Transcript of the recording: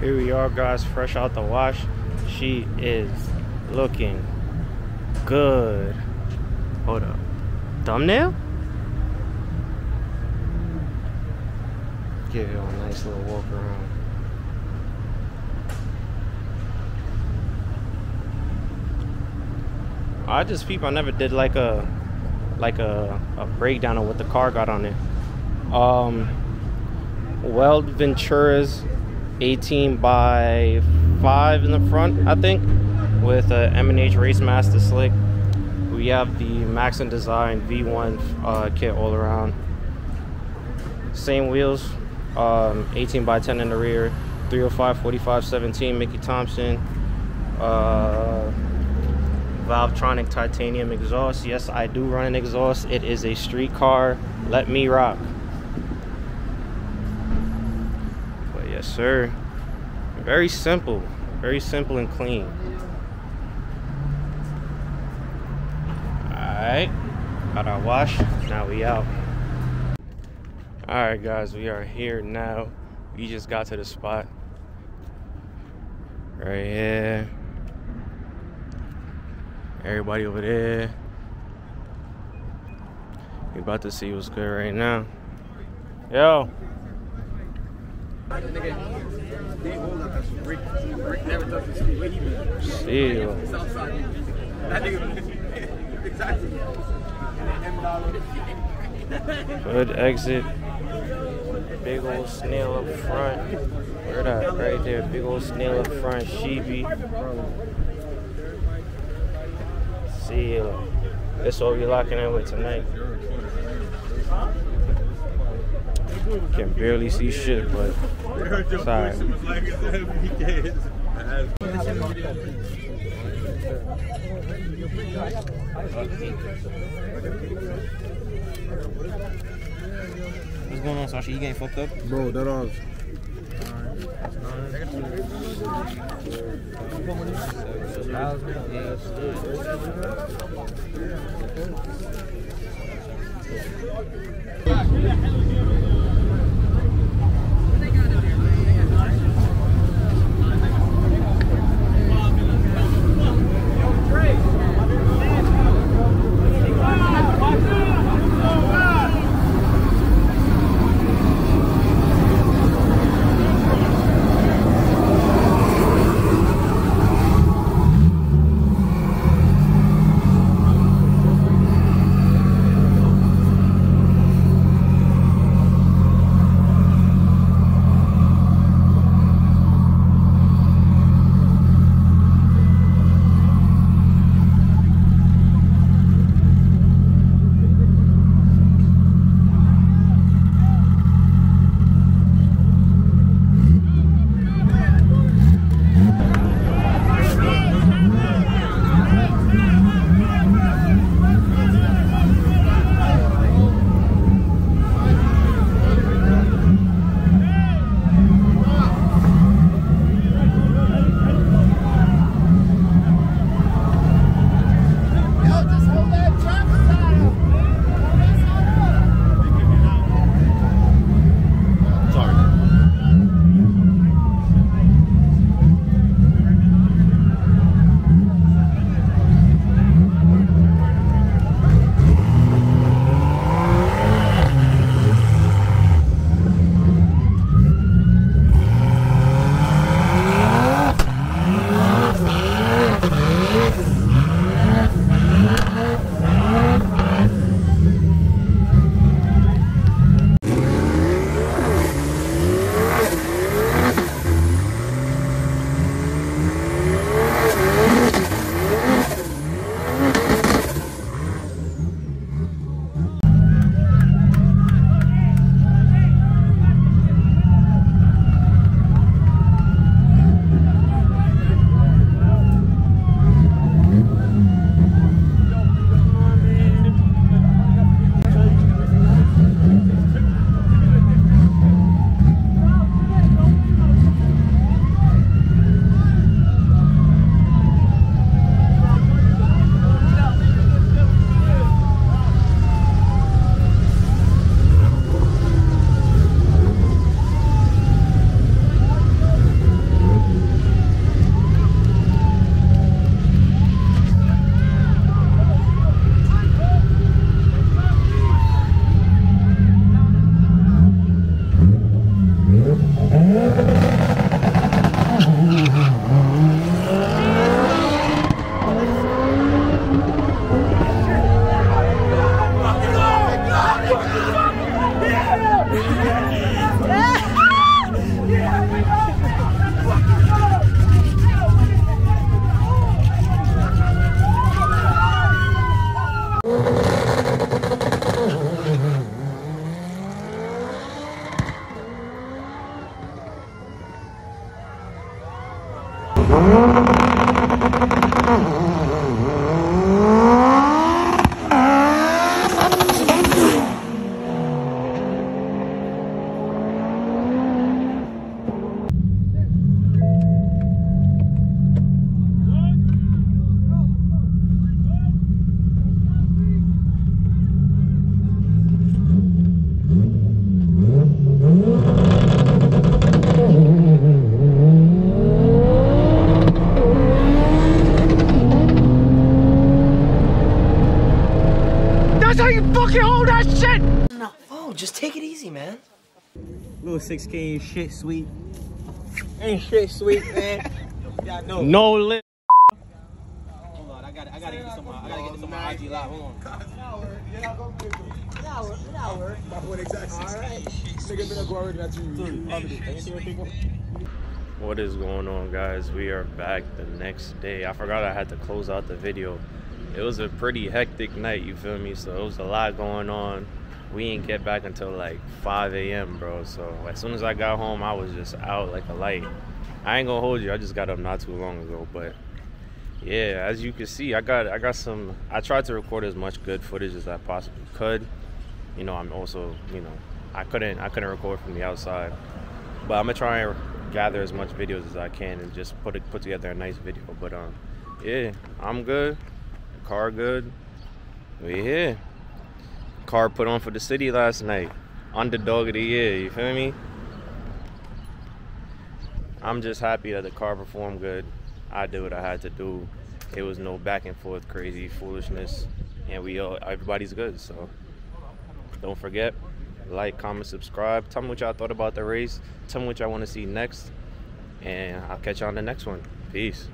Here we are, guys, fresh out the wash. She is looking good. Hold up. Thumbnail? Give you a nice little walk around. I just peep. I never did like a like a, a breakdown of what the car got on it. Um, Weld Venturas 18 by 5 in the front, I think, with a M&H Race Master slick. We have the Maxton Design V1 uh, kit all around. Same wheels, um, 18 by 10 in the rear, 305 45 17 Mickey Thompson. Uh, Valvetronic titanium exhaust. Yes, I do run an exhaust. It is a street car. Let me rock. But sir. Very simple. Very simple and clean. Alright. Got our wash. Now we out. Alright guys, we are here now. We just got to the spot. Right here. Everybody over there. We about to see what's good right now. Yo. You. Good exit. Big old snail up front. Where that? Right there. Big old snail up front. Sheepy. See you. That's what we're locking in with tonight. Can barely see shit, but sorry. What's going on, Sasha? You getting fucked up? Bro, that arms. That's how you fucking hold that shit! No, oh, just take it easy, man. Little 6K ain't shit sweet. Ain't shit sweet, man. yeah, no. No lip. Hold on, I gotta, I gotta get this on my, I gotta get this on my IG live. Hold on. What is going on, guys? We are back the next day. I forgot I had to close out the video. It was a pretty hectic night, you feel me? So it was a lot going on. We didn't get back until like 5 a.m., bro. So as soon as I got home, I was just out like a light. I ain't gonna hold you. I just got up not too long ago, but yeah, as you can see, I got I got some. I tried to record as much good footage as I possibly could. You know, I'm also you know I couldn't I couldn't record from the outside, but I'm gonna try and gather as much videos as I can and just put it put together a nice video. But um, yeah, I'm good. Car good. We here. Car put on for the city last night. Underdog of the year. You feel me? I'm just happy that the car performed good. I did what I had to do. It was no back and forth crazy foolishness, and we all everybody's good. So don't forget, like, comment, subscribe. Tell me what y'all thought about the race. Tell me what y'all want to see next, and I'll catch y'all on the next one. Peace.